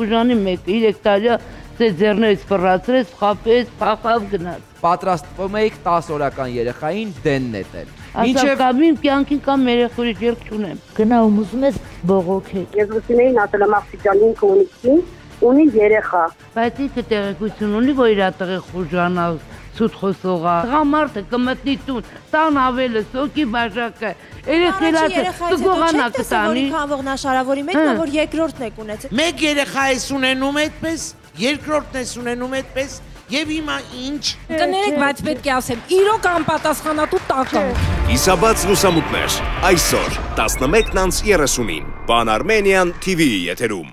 Ուժանի մեկը 3 տարի դե ձեռներից ֆռացրեց, խապեց, փախավ գնաց։ Պատրաստվում էիք 10 օրական երեխային դեն նետել։ Ասա կամ իմ կյանքին կամ երեխորի երկ չունեմ։ Գնամ ուզում ես բողոքեք։ Ես Լուսինեին ասել եմ աղջիկան ինքը ունի երեխա։ Բայց ինքը տեղեկություն ունի, որ իր տղը խուժանա, ցույց խոսողա։ Տղամարդը կմտնի տուն, տան ավելը, սոկի բաժակը, երեխերացը կգողանա կտանի։ Քանվողնաշարավորի մեջ նա որ երկրորդն եք ունեցել։ Մեկ երեխա ես ունենում այդպես, երկրորդն ես ունենում այդպես, եւ հիմա ինչ։ Կներեք, բայց պետք է ասեմ, իրոք անպատասխանատու տակա։ Իսաբաց լուսամուտներ այսօր 11:30-ին Պան Արմենիան TV-ի եթերում